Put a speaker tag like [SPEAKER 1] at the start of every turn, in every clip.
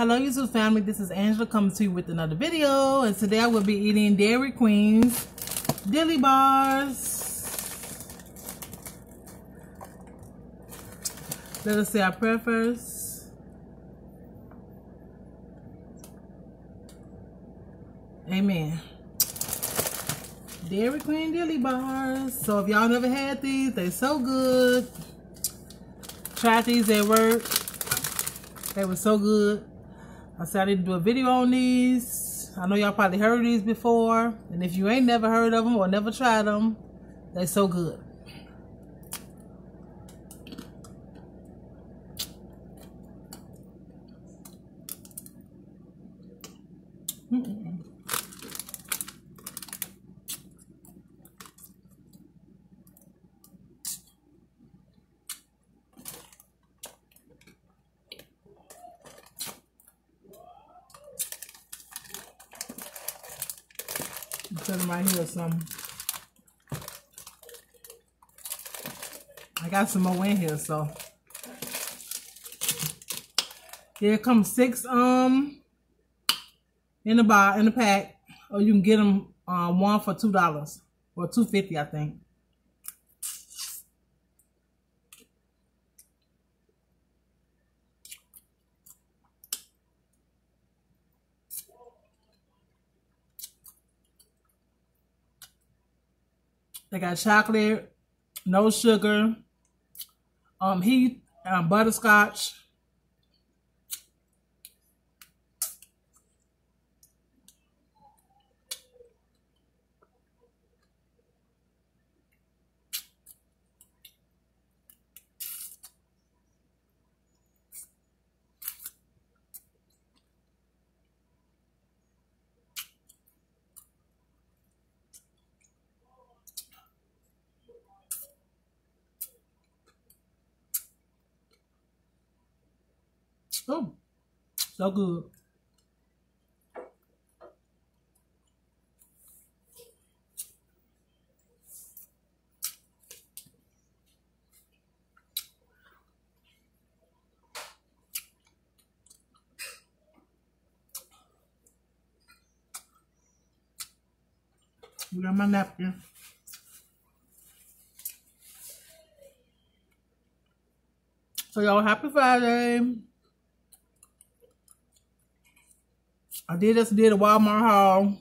[SPEAKER 1] Hello YouTube family, this is Angela coming to you with another video and today I will be eating Dairy Queen's Dilly Bars. Let us say our prayer first. Amen. Dairy Queen Dilly Bars. So if y'all never had these, they're so good. Tried these at work. They were so good. I said I need to do a video on these. I know y'all probably heard these before. And if you ain't never heard of them or never tried them, they're so good. Mm -mm. Them right here some. I got some more in here, so. Here comes six um in the bar in the pack, or you can get them um one for two dollars or two fifty, I think. They got chocolate, no sugar, um, heat, um, butterscotch. Oh, so good. Got my napkin. So y'all happy Friday. I did just did a Walmart haul.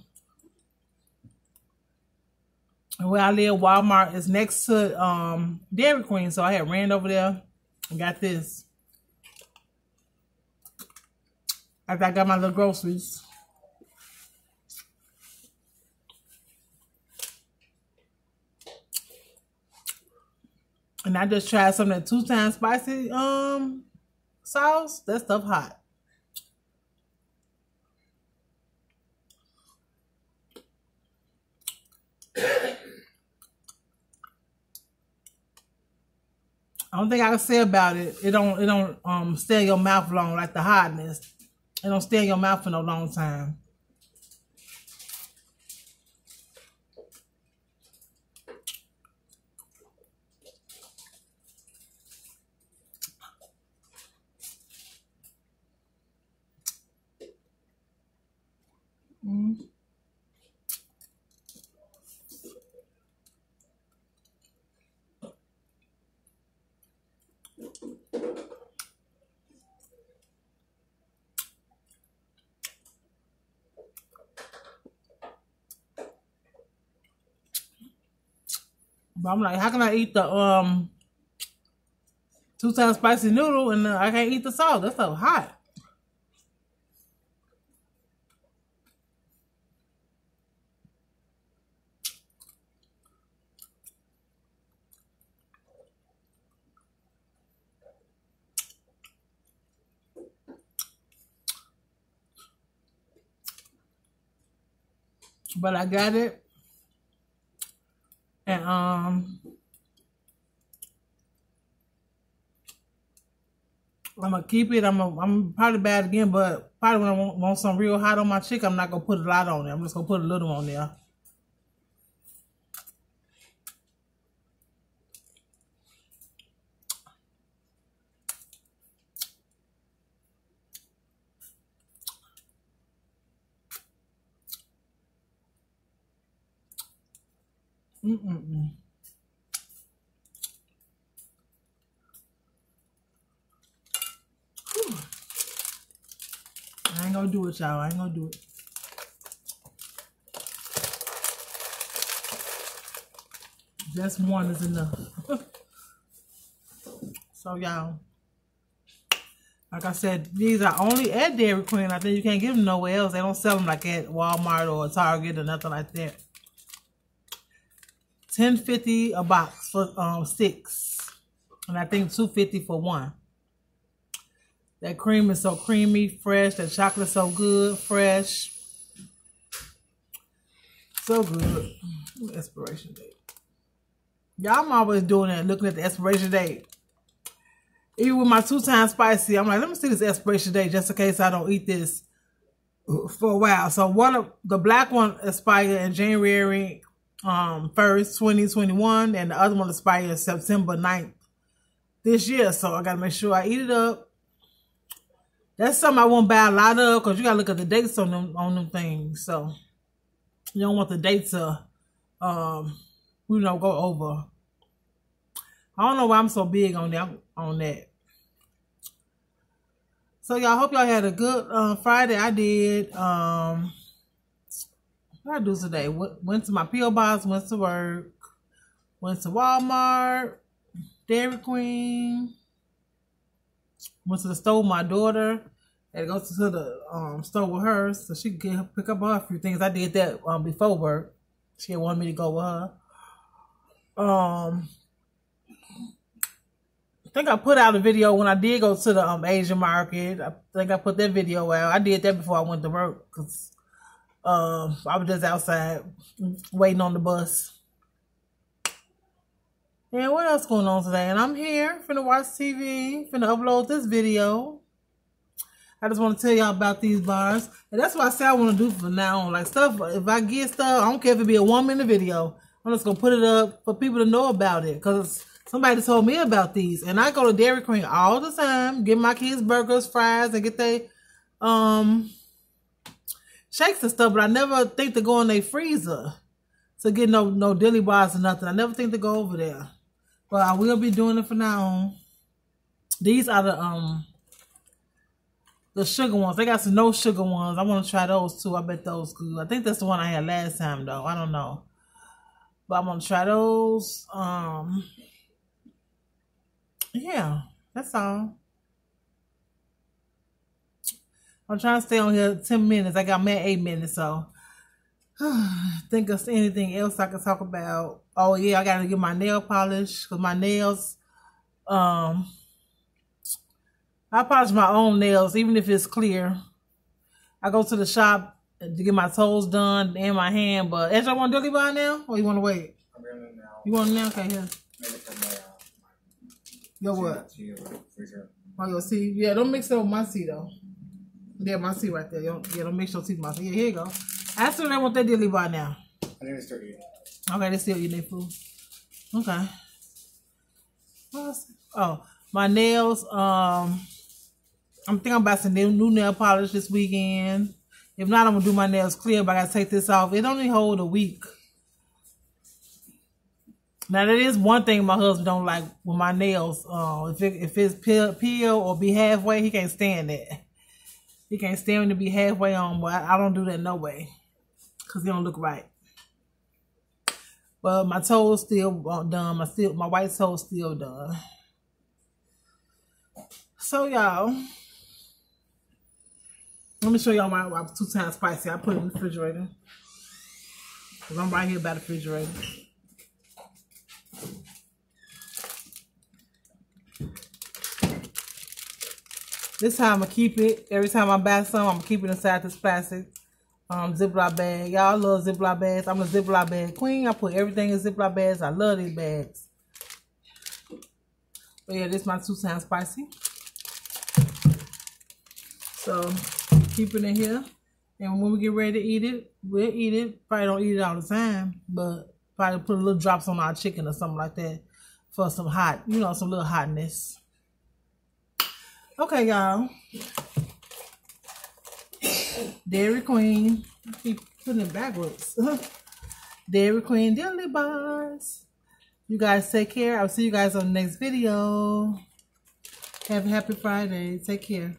[SPEAKER 1] Where I live, Walmart is next to um, Dairy Queen. So I had ran over there and got this. After I got my little groceries. And I just tried some of that two times spicy um sauce. That stuff hot. I don't think I can say about it. It don't it don't um stay in your mouth long like the hotness. It don't stay in your mouth for no long time. Mm. But I'm like, how can I eat the um two times spicy noodle and uh, I can't eat the sauce? That's so hot. But I got it. Um I'm gonna keep it. I'm I'm probably bad again, but probably when I want, want some real hot on my chick, I'm not gonna put a lot on there. I'm just gonna put a little on there. Mm-mm-mm. I ain't gonna do it, y'all. I ain't gonna do it. Just one is enough. so, y'all, like I said, these are only at Dairy Queen. I think you can't get them nowhere else. They don't sell them like at Walmart or Target or nothing like that. Ten fifty a box for um six, and I think two fifty for one. That cream is so creamy, fresh. That chocolate so good, fresh, so good. Expiration date. Y'all, I'm always doing that, looking at the expiration date. Even with my two times spicy, I'm like, let me see this expiration date just in case I don't eat this for a while. So one of the black one expired in January um first 2021 and the other one expired september 9th this year. So i gotta make sure i eat it up. That's something i won't buy a lot of because you gotta look at the dates on them on them things. So you don't want the dates to um you know go over. I don't know why i'm so big on that on that. So y'all hope y'all had a good uh, friday. I did um what I do today? Went to my P.O. box, went to work, went to Walmart, Dairy Queen, went to the store with my daughter. To go to the um, store with her so she could pick up a few things. I did that um, before work. She wanted me to go with her. Um, I think I put out a video when I did go to the um, Asian market. I think I put that video out. I did that before I went to work because um, I was just outside waiting on the bus. And what else going on today? And I'm here finna watch TV, finna upload this video. I just want to tell y'all about these bars. And that's what I say I want to do from now on. Like stuff, if I get stuff, I don't care if it be a one minute video. I'm just going to put it up for people to know about it. Because somebody told me about these. And I go to Dairy Queen all the time. Get my kids burgers, fries, and get they um shakes and stuff, but I never think to go in their freezer to get no no dilly bars or nothing. I never think to go over there. But I will be doing it for now. These are the um the sugar ones. They got some no sugar ones. I want to try those too. I bet those good. I think that's the one I had last time though. I don't know. But I'm gonna try those. Um yeah, that's all. I'm trying to stay on here 10 minutes. I got mad 8 minutes, so think of anything else I can talk about. Oh yeah, I gotta get my nail polish because my nails, um, I polish my own nails even if it's clear. I go to the shop to get my toes done and my hand, but as Ezra want to do it by now or you want to wait? I'm now. You want to now? Okay, here. Your what? Oh, your seed? Yeah, don't mix it with my seed though. Yeah, my seat right there. Don't, yeah, don't make sure teeth my seat. Yeah, here you go. Ask them what they want that dilly bar now.
[SPEAKER 2] I think they still eating.
[SPEAKER 1] Okay, they still eating their food. Okay. Oh, my nails. Um, I'm thinking about some new, new nail polish this weekend. If not, I'm gonna do my nails clear, but I gotta take this off. It only hold a week. Now that is one thing my husband don't like with my nails. Uh, if it, if it's peel, peel or be halfway, he can't stand it. He can't stand to be halfway on, but I don't do that no way. Because he don't look right. But my toes still uh, done. My still my white toes still done. So y'all, let me show y'all my, my two times spicy. I put it in the refrigerator. Cause I'm right here by the refrigerator. This time I'm going to keep it. Every time I buy some, I'm going to keep it inside this plastic um, Ziploc bag. Y'all love Ziploc bags. I'm a Ziploc bag queen. I put everything in Ziploc bags. I love these bags. But yeah, this is my two times spicy. So, keep it in here. And when we get ready to eat it, we'll eat it. Probably don't eat it all the time, but probably put a little drops on our chicken or something like that for some hot, you know, some little hotness. Okay, y'all. Dairy Queen. I keep putting it backwards. Dairy Queen Dilly Bars. You guys take care. I'll see you guys on the next video. Have a happy Friday. Take care.